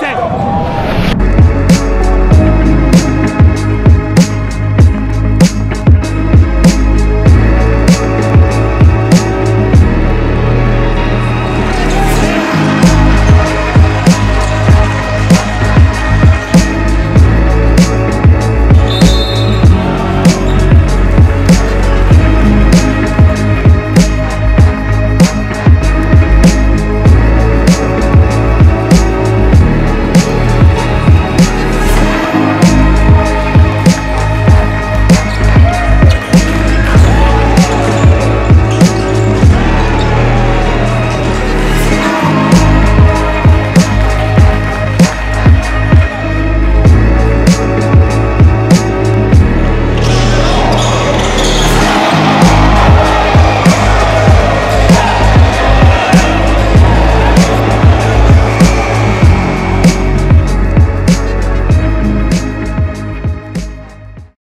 Dixon.